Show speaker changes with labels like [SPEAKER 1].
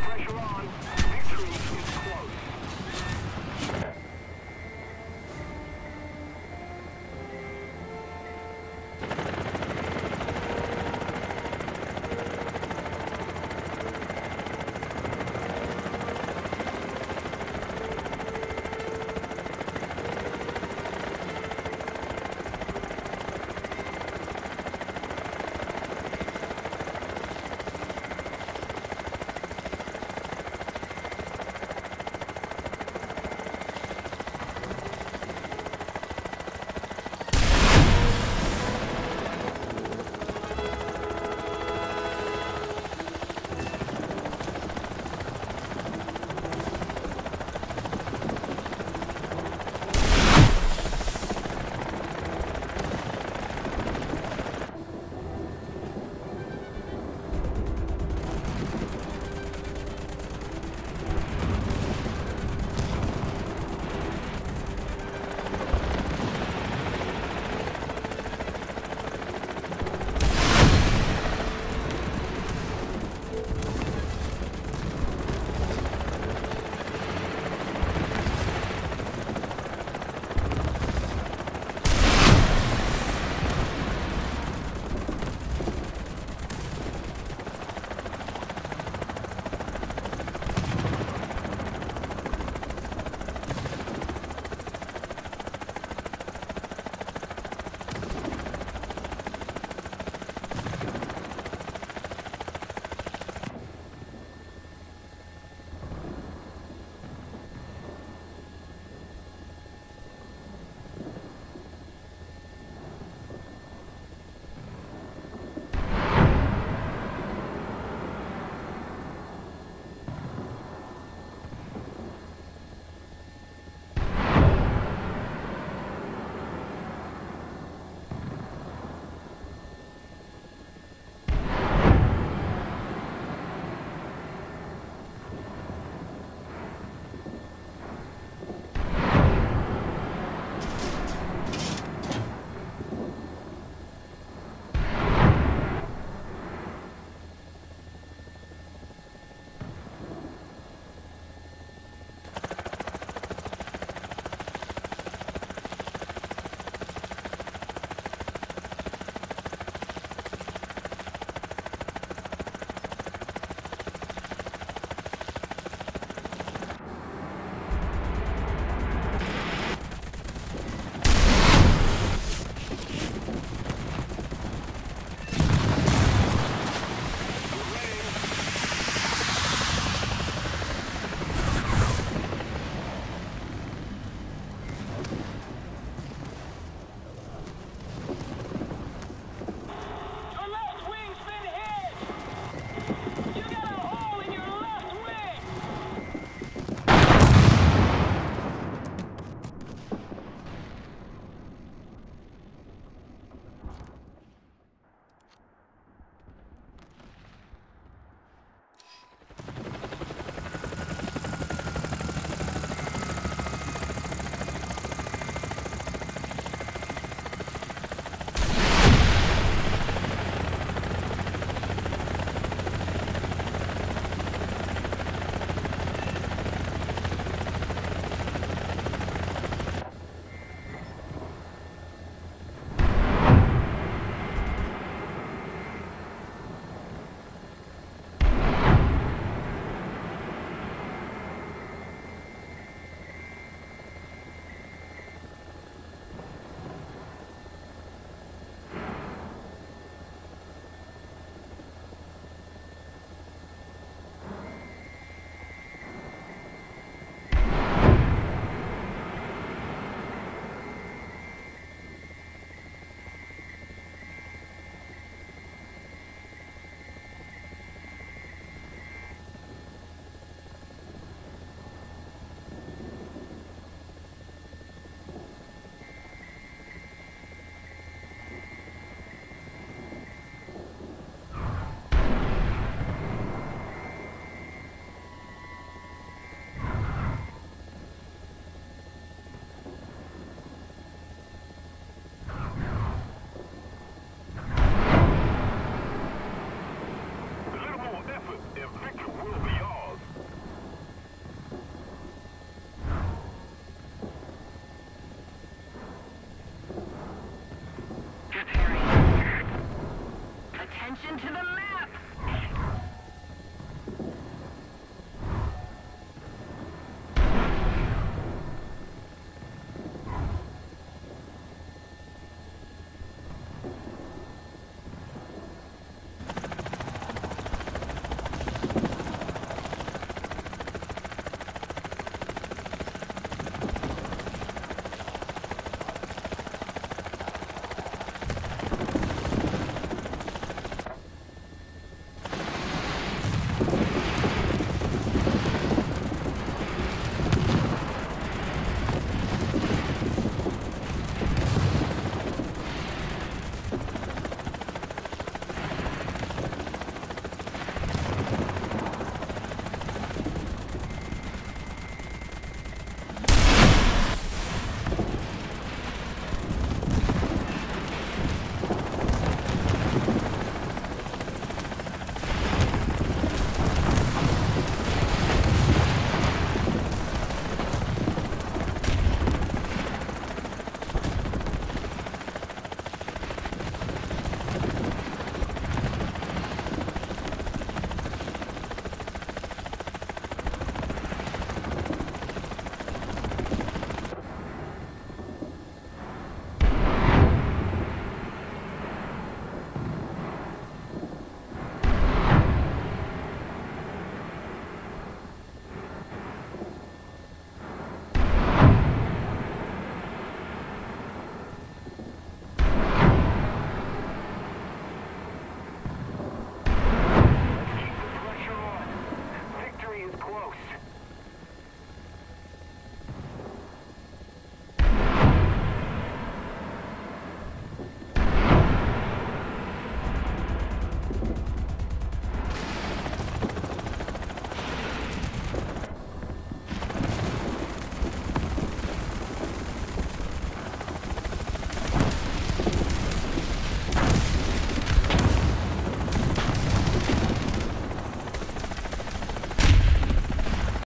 [SPEAKER 1] pressure on. Victory is close.